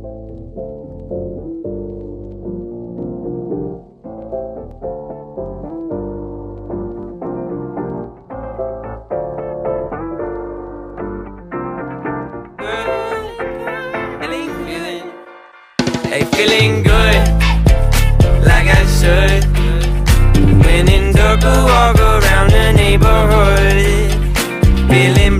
Hey, feeling good, like I should. When in dark, walk around the neighborhood. Feeling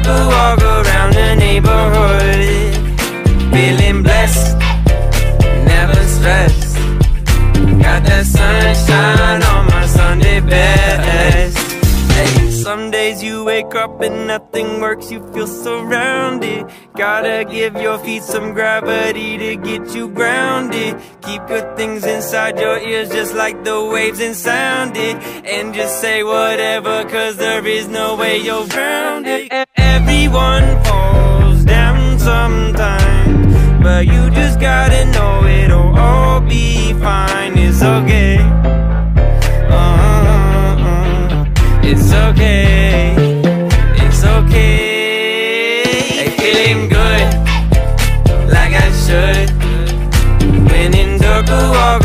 In dark, walk around the neighborhood. Feeling blessed, never stressed. Got that sunshine on my Sunday best. Hey, some days you wake up and nothing works, you feel surrounded. Gotta give your feet some gravity to get you grounded. Keep good things inside your ears just like the waves and sound it. And just say whatever, cause there is no way you're grounded. Everyone falls down sometime. But you just gotta know it'll all be fine. It's okay. Uh-uh, uh, it's okay. It's okay. Hey, feeling good, like I should. When in dark, walk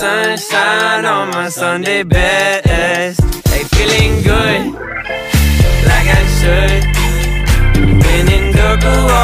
sunshine on my Sunday best. Hey, feeling good, like I should. When in walk